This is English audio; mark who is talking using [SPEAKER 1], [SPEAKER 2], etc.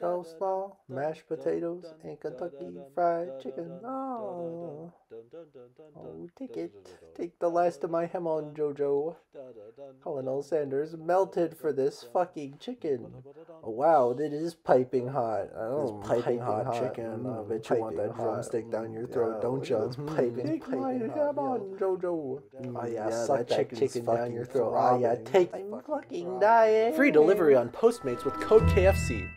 [SPEAKER 1] coleslaw, mashed potatoes, and Kentucky Fried Chicken. Oh, oh, take it. Take the last of my ham on, Jojo. Colonel Sanders melted for this fucking chicken. Oh, wow, it is piping hot. Oh, piping, hot, chicken. I bet you want that drumstick down your throat, don't you? It's piping, Take my ham on, Jojo. Oh, yeah, suck that chicken down your throat. Oh, yeah, take I'm fucking dying.
[SPEAKER 2] Free delivery on Postmates with code KFC.